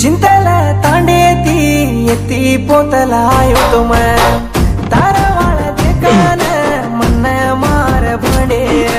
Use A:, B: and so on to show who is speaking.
A: ಚಿಂತಲ ತಾಂಡೆ ಎತ್ತಿ ಎತ್ತಿ ಪೋತಲಾಯೋತು ತಾರವಾಳ ಕಾನ ಮನ್ನ ಮಾರ ಬಡೇರ